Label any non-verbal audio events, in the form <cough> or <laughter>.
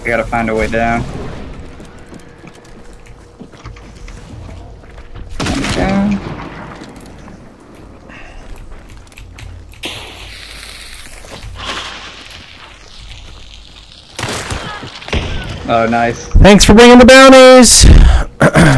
We gotta find a way down. Down. Oh, nice. Thanks for bringing the bounties. <clears throat>